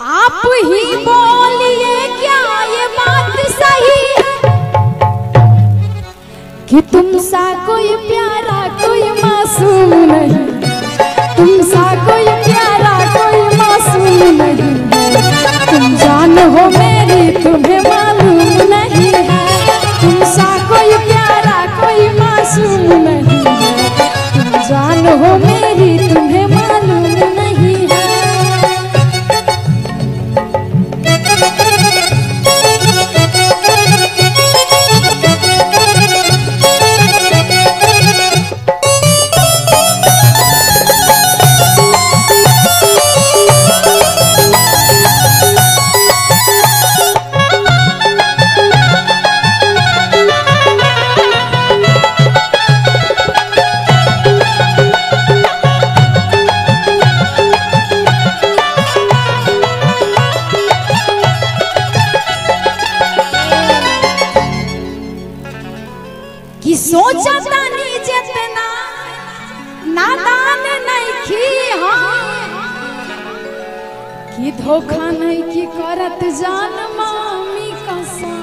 आप ही बोलिए क्या ये बात सही है? कि तुम सा कोई कोई कि सोचा तानी जितना, नादान नहीं की हाँ कि धोखा नहीं की करत जान मामी का कसम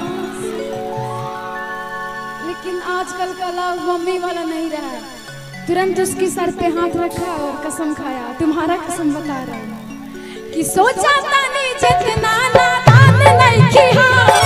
लेकिन आजकल का लोग मम्मी वाला नहीं रहा है। तुरंत उसकी सर पे हाथ रखा और कसम खाया। तुम्हारा कसम बता रहा हूँ कि सोचा तानी जितना, नादान नहीं की हाँ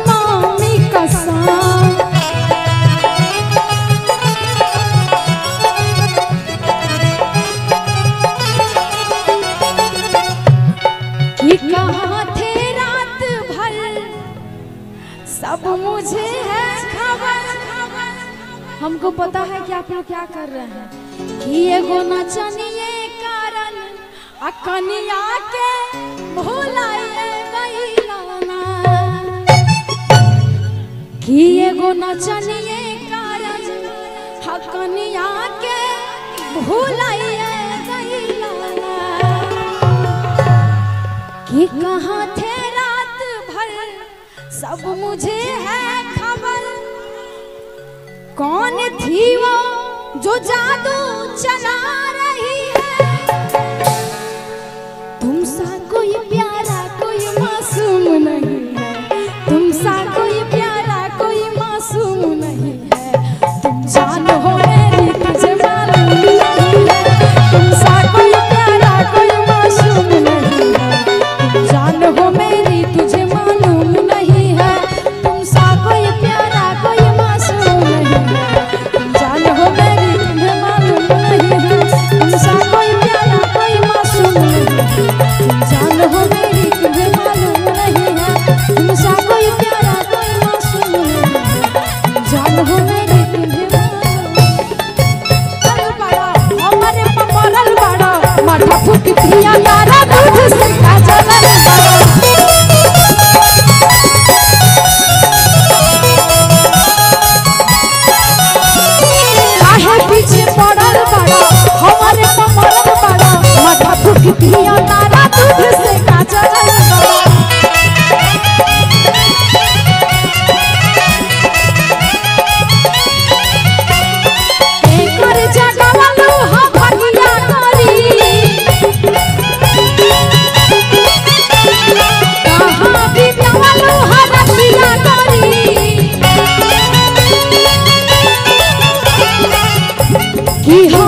सब मुझे है खबर। हमको पता है कि आप लोग क्या कर रहे हैं। कि ये एगो नचनिए कारण, अकनिया के भुलाए गईलाना कि एगो नचनिए कारण हकनिया के भुलाए गईलाना कि कहाँ थे सब मुझे है खबर। कौन थी वो जो जादू चला रही? पीछे पड़ल बड़ा हमारे पपरल बड़ा माथा फूक दिया तारा की